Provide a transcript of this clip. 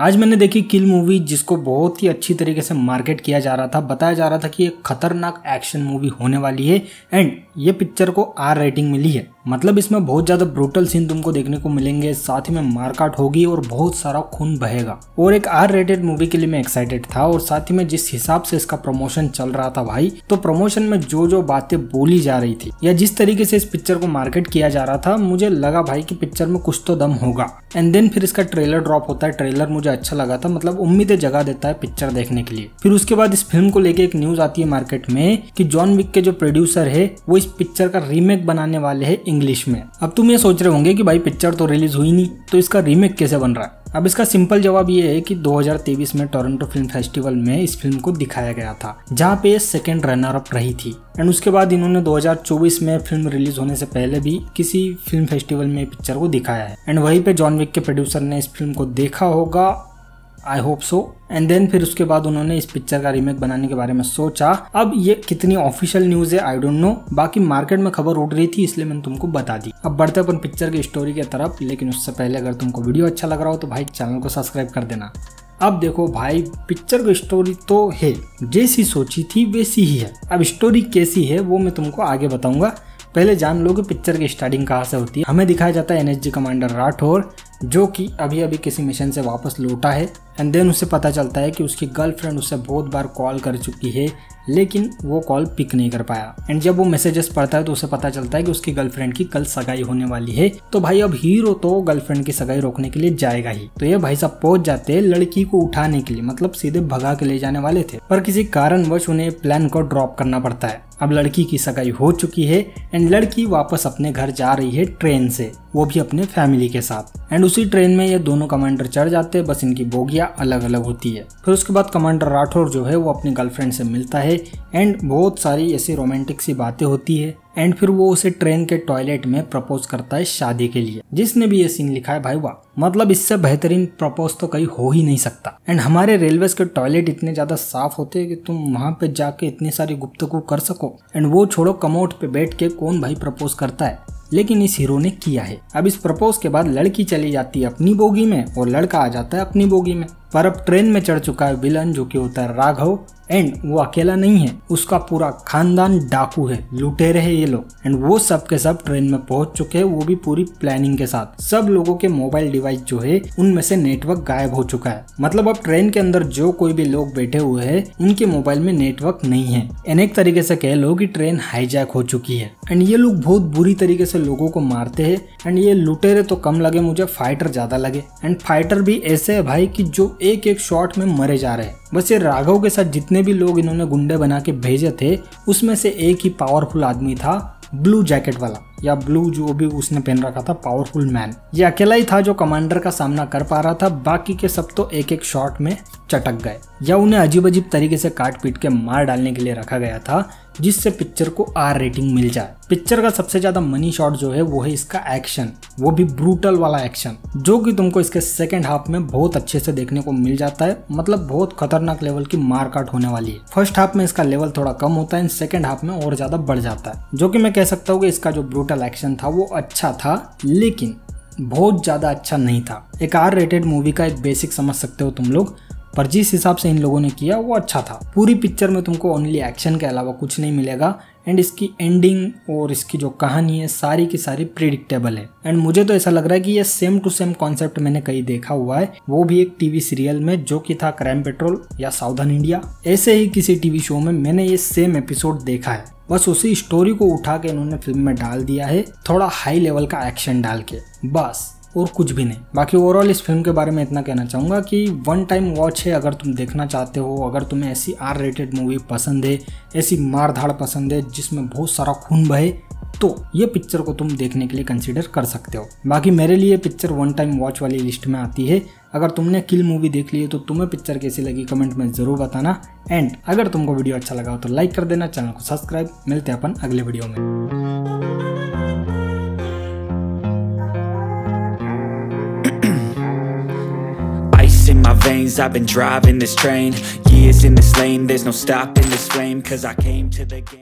आज मैंने देखी किल मूवी जिसको बहुत ही अच्छी तरीके से मार्केट किया जा रहा था। बताया जा रहा था कि एक खतरनाक एक्शन मूवी होने वाली है एंड ये पिक्चर को आर रेटिंग मिली है। मतलब इसमें बहुत ज़्यादा ब्रूटल सीन तुमको देखने को मिलेंगे, साथ ही में मारकाट होगी और बहुत सारा खून बहेगा। और एक आर रेटेड मूवी के लिए मैं एक्साइटेड था और साथ ही में जिस हिसाब से इसका प्रमोशन चल रहा था भाई तो प्रमोशन में जो जो बातें बोली जा रही थी, या जिस तरीके से इस पिक्चर को मार्केट किया जा रहा था, मुझे लगा भाई की पिक्चर में कुछ तो दम होगा। एंड देन फिर इसका ट्रेलर ड्रॉप होता है ट्रेलर मुझे अच्छा लगा था मतलब उम्मीदें जगा देता है पिक्चर देखने के लिए। फिर उसके बाद इस फ़िल्म को लेकर एक न्यूज़ आती है मार्केट में की जॉन विक के जो प्रोड्यूसर है, वो इस पिक्चर का रीमेक बनाने वाले हैं इंग्लिश में। अब तुम ये सोच रहे होंगे कि भाई पिक्चर तो रिलीज़ हुई नहीं तो इसका रीमेक कैसे बन रहा है? अब इसका सिंपल जवाब ये है कि 2023 में टोरंटो फ़िल्म फेस्टिवल में इस फ़िल्म को दिखाया गया था, जहाँ पे सेकेंड रनर अप रही थी। एंड उसके बाद इन्होंने 2024 में फ़िल्म रिलीज़ होने से पहले भी किसी फ़िल्म फेस्टिवल में पिक्चर को दिखाया है। एंड वहीं पे जॉन विक के प्रोड्यूसर ने इस फ़िल्म को देखा होगा I hope so and then फिर उसके बाद उन्होंने इस पिक्चर का रीमेक बनाने के बारे में सोचा। अब ये कितनी ऑफिशियल न्यूज़ है आई डोंट नो बाकी मार्केट में खबर उड़ रही थी, इसलिए मैंने तुमको बता दी। अब बढ़ते अपन पिक्चर की स्टोरी की तरफ़, लेकिन उससे पहले अगर तुमको वीडियो अच्छा लग रहा हो तो भाई चैनल को सब्सक्राइब कर देना। अब देखो भाई पिक्चर की स्टोरी तो है। जैसी सोची थी, वैसी ही है। अब स्टोरी कैसी है, वो मैं तुमको आगे बताऊँगा। पहले जान लो कि पिक्चर की स्टार्टिंग कहाँ से होती है। हमें दिखाया जाता है एनएसजी कमांडर राठौर जो कि अभी अभी किसी मिशन से वापस लौटा है एंड देन उसे पता चलता है कि उसकी गर्लफ्रेंड उसे बहुत बार कॉल कर चुकी है, लेकिन वो कॉल पिक नहीं कर पाया। एंड जब वो मैसेजेस पढ़ता है तो उसे पता चलता है कि उसकी गर्लफ्रेंड की कल सगाई होने वाली है। तो भाई, अब हीरो तो गर्लफ्रेंड की सगाई रोकने के लिए जाएगा ही। तो ये भाई साहब पहुँच जाते हैं लड़की को उठाने के लिए मतलब सीधे भगा के ले जाने वाले थे। पर किसी कारणवश उन्हें प्लान को ड्रॉप करना पड़ता है। अब लड़की की सगाई हो चुकी है एंड लड़की वापस अपने घर जा रही है ट्रेन से। वो भी अपने फैमिली के साथ। एंड उसी ट्रेन में ये दोनों कमांडर चढ़ जाते हैं, बस इनकी बोगिया अलग अलग होती है। फिर उसके बाद कमांडर राठौर जो है, वो अपनी गर्लफ्रेंड से मिलता है एंड बहुत सारी ऐसी रोमांटिक सी बातें होती है एंड फिर वो उसे ट्रेन के टॉयलेट में प्रपोज करता है शादी के लिए। जिसने भी ये सीन लिखा है, भाई वाह मतलब इससे बेहतरीन प्रपोज तो कहीं हो ही नहीं सकता। एंड हमारे रेलवे के टॉयलेट इतने ज़्यादा साफ़ होते हैं कि तुम वहाँ पे जाके इतनी सारी गुप्त गुप्तगु कर सको। एंड वो छोड़ो, कमोट पे बैठ के कौन भाई प्रपोज करता है? लेकिन इस हीरो ने किया है। अब इस प्रपोज के बाद लड़की चली जाती है अपनी बोगी में और लड़का आ जाता है अपनी बोगी में। पर अब ट्रेन में चढ़ चुका है विलन, जो कि होता है राघव एंड वो अकेला नहीं है। उसका पूरा खानदान डाकू है लुटेरे है ये लोग। एंड वो सब के सब ट्रेन में पहुँच चुके हैं, वो भी पूरी प्लानिंग के साथ। सब लोगों के मोबाइल डिवाइस जो है, उनमें से नेटवर्क गायब हो चुका है। मतलब अब ट्रेन के अंदर जो कोई भी लोग बैठे हुए हैं, उनके मोबाइल में नेटवर्क नहीं है। एक तरीके से कह लो कि ट्रेन हाईजैक हो चुकी है। एंड ये लोग बहुत बुरी तरीके से लोगों को मारते हैं। एंड ये लुटेरे तो कम लगे, मुझे फाइटर ज़्यादा लगे। एंड फाइटर भी ऐसे है भाई की जो एक एक शॉट में मरे जा रहे हैं। बस ये राघव के साथ जितने भी लोग इन्होंने गुंडे बना के भेजे थे, उसमें से एक ही पावरफुल आदमी था ब्लू जैकेट वाला। या ब्लू जो भी उसने पहन रखा था पावरफुल मैन ये अकेला ही था जो कमांडर का सामना कर पा रहा था, बाकी के सब तो एक एक शॉट में चटक गए। या उन्हें अजीब अजीब तरीके से काट पीट के मार डालने के लिए रखा गया था, जिससे पिक्चर को आर रेटिंग मिल जाए। पिक्चर का सबसे ज़्यादा मनी शॉट जो है, वो है इसका एक्शन वो भी ब्रूटल वाला एक्शन जो कि तुमको इसके सेकेंड हाफ़ में बहुत अच्छे से देखने को मिल जाता है। मतलब बहुत खतरनाक लेवल की मार काट होने वाली है। फ़र्स्ट हाफ़ में इसका लेवल थोड़ा कम होता है सेकेंड हाफ़ में और ज़्यादा बढ़ जाता है। जो कि मैं कह सकता हूँ इसका जो ब्रूटल एक्शन था, वो अच्छा था, लेकिन बहुत ज़्यादा अच्छा नहीं था। एक आर रेटेड मूवी का एक बेसिक समझ सकते हो तुम लोग, पर जिस हिसाब से इन लोगों ने किया, वो अच्छा था। पूरी पिक्चर में तुमको ओनली एक्शन के अलावा कुछ नहीं मिलेगा एंड इसकी एंडिंग और इसकी जो कहानी है, सारी की सारी प्रिडिक्टेबल है। एंड मुझे तो ऐसा लग रहा है कि ये सेम टू सेम कॉन्सेप्ट मैंने कहीं देखा हुआ है। वो भी एक टीवी सीरियल में, जो कि था क्राइम पेट्रोल या साउदर्न इंडिया ऐसे ही किसी टीवी शो में मैंने ये सेम एपिसोड देखा है। बस उसी स्टोरी को उठा के इन्होंने फ़िल्म में डाल दिया है। थोड़ा हाई लेवल का एक्शन डाल के। बस, और कुछ भी नहीं। बाकी ओवरऑल इस फ़िल्म के बारे में इतना कहना चाहूँगा कि वन टाइम वॉच है, अगर तुम देखना चाहते हो, अगर तुम्हें ऐसी आर रेटेड मूवी पसंद है, ऐसी मार धाड़ पसंद है, जिसमें बहुत सारा खून बहे तो ये पिक्चर को तुम देखने के लिए कंसिडर कर सकते हो। बाकी मेरे लिए पिक्चर वन टाइम वॉच वाली लिस्ट में आती है। अगर तुमने किल मूवी देख ली है तो तुम्हें पिक्चर कैसी लगी कमेंट में ज़रूर बताना। एंड अगर तुमको वीडियो अच्छा लगा हो तो लाइक कर देना चैनल को सब्सक्राइब मिलते हैं अपन अगले वीडियो में। In my veins, I've been driving this train. Years in this lane, There's no stopping this flame, Cause I came to the game.